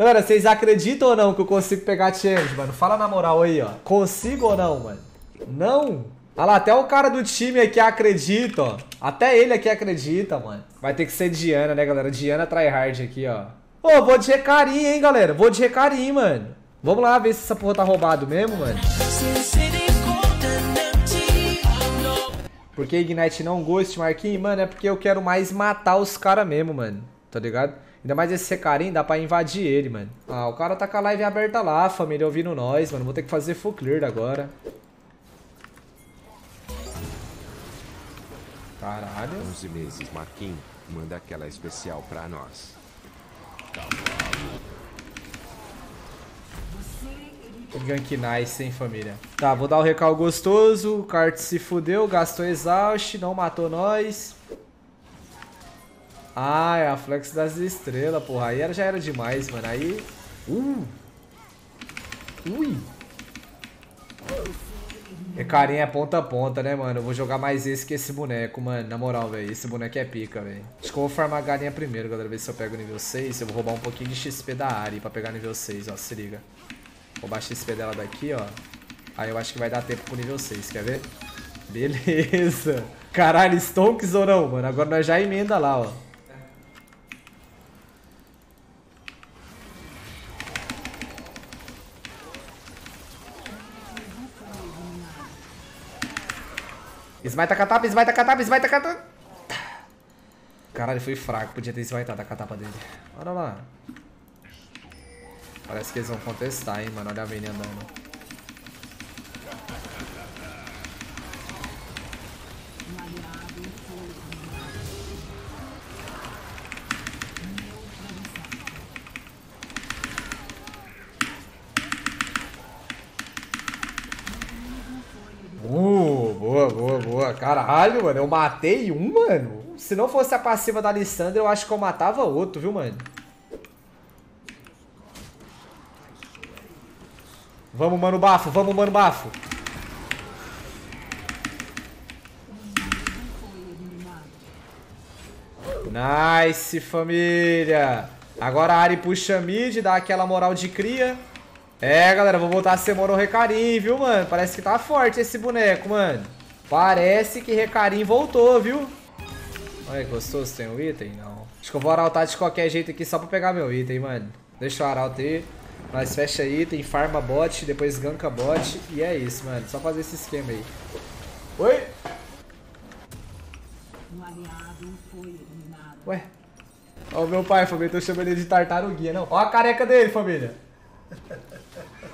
Galera, vocês acreditam ou não que eu consigo pegar challenge, mano? Fala na moral aí, ó. Consigo ou não, mano? Não? Olha lá, até o cara do time aqui acredita, ó. Até ele aqui acredita, mano. Vai ter que ser Diana, né, galera? Diana tryhard aqui, ó. Ô, vou de recarim, hein, galera? Vou de recarim, mano. Vamos lá ver se essa porra tá roubado mesmo, mano. Por que Ignite não Ghost, Marquinhos? Mano, é porque eu quero mais matar os caras mesmo, mano. Tá ligado? Ainda mais esse recarim, dá pra invadir ele, mano. Ah, o cara tá com a live aberta lá, família, ouvindo nós, mano. Vou ter que fazer full clear agora. Caralho. 11 meses, Marquinhos. Manda aquela especial pra nós. Gank nice, hein, família. Tá, vou dar o recal gostoso. O kart se fudeu, gastou exaust, não matou nós. Ah, é a flex das estrelas, porra. Aí já era demais, mano. Aí... Uh! Ui! É carinha é ponta a ponta, né, mano? Eu vou jogar mais esse que esse boneco, mano. Na moral, velho. Esse boneco é pica, velho. Acho que eu vou farmar a galinha primeiro, galera. Ver se eu pego nível 6. Eu vou roubar um pouquinho de XP da Ari pra pegar nível 6, ó. Se liga. Roubar a XP dela daqui, ó. Aí eu acho que vai dar tempo pro nível 6, quer ver? Beleza. Caralho, Stonks ou não, mano? Agora nós já emenda lá, ó. Smite a catapa, smite a catapa, smite a catapa. Caralho, foi fraco. Podia ter smiteado a catapa dele. Olha lá. Parece que eles vão contestar, hein, mano. Olha a Vayne andando. Boa. Caralho, mano. Eu matei um, mano. Se não fosse a passiva da Alessandra, eu acho que eu matava outro, viu, mano? Vamos, mano, bafo. Vamos, mano, bafo. Nice, família. Agora a Ari puxa mid, dá aquela moral de cria. É, galera, vou voltar a ser mono Recarim, viu, mano? Parece que tá forte esse boneco, mano. Parece que Recarim voltou, viu? Olha, gostoso, tem um item? Não. Acho que eu vou arautar de qualquer jeito aqui só pra pegar meu item, mano. Deixa o arauto aí. Nós fecha item, farma bot, depois ganka bot. E é isso, mano. Só fazer esse esquema aí. Oi? Ué? Ó o meu pai, família. Tô chamando ele de tartaruguinha, não. Ó a careca dele, família.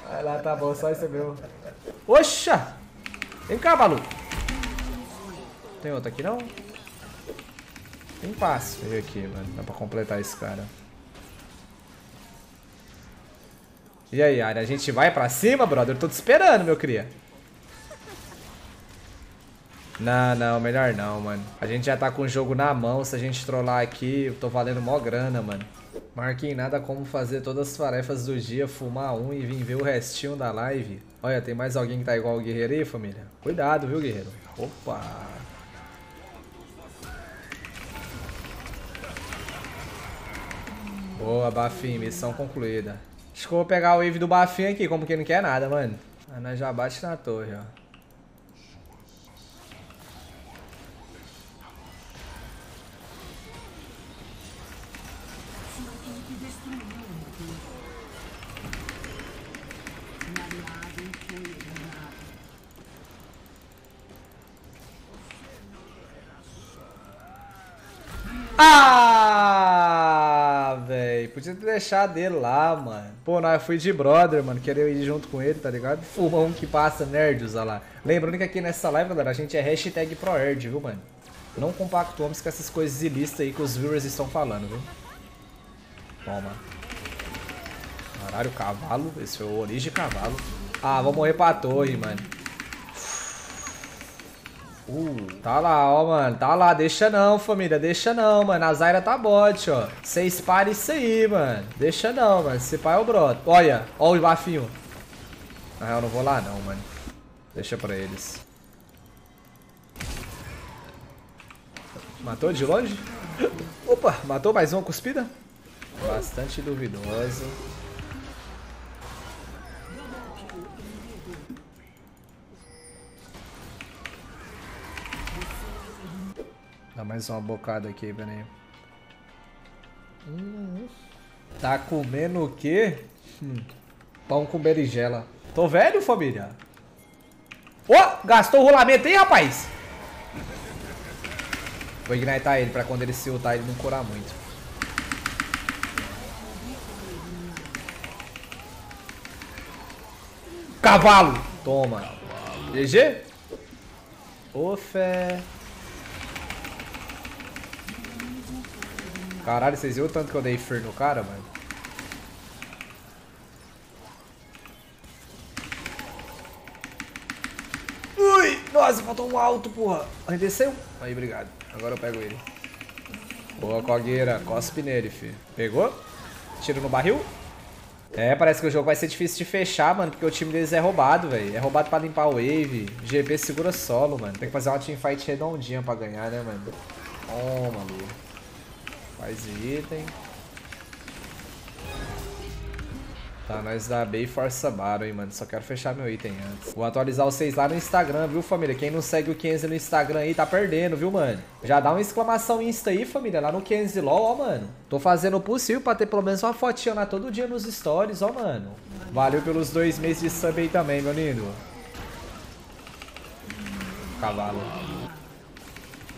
Vai lá, tá bom, só isso mesmo. Oxa! Vem cá, maluco. Tem outro aqui não? Tem passe. Veio aqui, mano. Dá pra completar esse cara. E aí, Ari, a gente vai pra cima, brother? Eu tô te esperando, meu cria. Não, não, melhor não, mano. A gente já tá com o jogo na mão. Se a gente trollar aqui, eu tô valendo mó grana, mano. Marquinhos, nada como fazer todas as tarefas do dia, fumar um e vir ver o restinho da live. Olha, tem mais alguém que tá igual o Guerreiro aí, família? Cuidado, viu, Guerreiro? Opa! Boa, Bafinho, missão concluída. Acho que eu vou pegar o wave do Bafinho aqui, como que não quer nada, mano. Ah, nós já bate na torre, ó. Ah. Podia ter deixado ele lá, mano. Pô, eu fui de brother, mano. Queria ir junto com ele, tá ligado? Fumão que passa nerds, olha lá. Lembrando que aqui nessa live, galera, a gente é hashtag ProErd, viu, mano? Não compactuamos com essas coisas ilícitas aí que os viewers estão falando, viu? Toma. Caralho, cavalo. Esse foi o origem cavalo. Ah, vou morrer pra torre, mano. Uh, tá lá, ó, mano. Tá lá. Deixa não, família. Deixa não, mano. A Zaira tá bot, ó. Vocês parem isso aí, mano. Deixa não, mano. Esse pai é o broto. Olha. Ó o bafinho. Na real, não vou lá não, mano. Deixa pra eles. Matou de longe? Opa, matou mais uma cuspida? Bastante duvidoso. Mais uma bocada aqui, peraí. Hum, tá comendo o quê? Hum, pão com berinjela. Tô velho, família? Ô, oh, gastou o rolamento aí, rapaz? Vou ignitar ele pra quando ele se ultar ele não curar muito. Cavalo! Toma. GG? Ô, fé. Caralho, vocês viram o tanto que eu dei Fer no cara, mano? Ui! Nossa, faltou um alto, porra. Aí desceu. Aí, obrigado. Agora eu pego ele. Boa, Cogueira. Cospe nele, filho. Pegou? Tiro no barril. É, parece que o jogo vai ser difícil de fechar, mano, porque o time deles é roubado, velho. É roubado pra limpar o wave. GP segura solo, mano. Tem que fazer uma teamfight redondinha pra ganhar, né, mano? Toma, Lu. Faz item. Tá, nós da B e força Baro, hein, mano. Só quero fechar meu item antes. Vou atualizar vocês lá no Instagram, viu, família? Quem não segue o Kenzie no Instagram aí tá perdendo, viu, mano? Já dá uma exclamação Insta aí, família, lá no Kenzie LOL, ó, mano. Tô fazendo o possível pra ter pelo menos uma fotinha lá todo dia nos stories, ó, mano. Valeu pelos dois meses de sub aí também, meu lindo. Cavalo.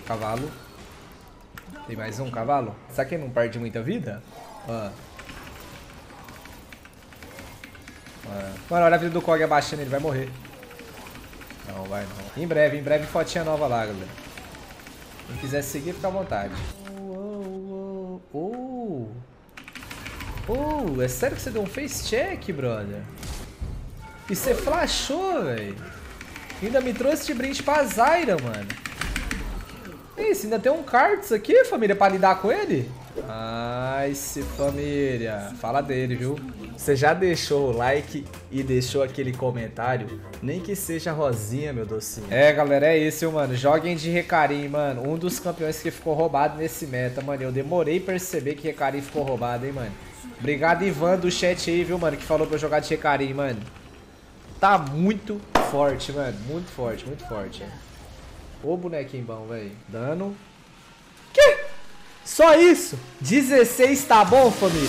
Cavalo. Tem mais um cavalo? Será que não perde muita vida? Ah. Ah. Mano, olha a vida do Kog abaixando, ele vai morrer. Não, vai não. Em breve, em breve fotinha nova lá, galera. Quem quiser seguir, fica à vontade. Oh, oh, oh. oh, é sério que você deu um face check, brother? E você flashou, velho. Ainda me trouxe de brinde pra Zaira, mano. Isso, ainda tem um cards aqui, família, pra lidar com ele? Ai, se família. Fala dele, viu? Você já deixou o like e deixou aquele comentário? Nem que seja rosinha, meu docinho. É, galera, é isso, mano. Joguem de Recarim, mano. Um dos campeões que ficou roubado nesse meta, mano. Eu demorei perceber que Recarim ficou roubado, hein, mano. Obrigado, Ivan, do chat aí, viu, mano, que falou pra eu jogar de Recarim, mano. Tá muito forte, mano. Muito forte, muito forte, hein. Ô bonequinho bom, velho. Dano. Que? Só isso? 16 tá bom, família?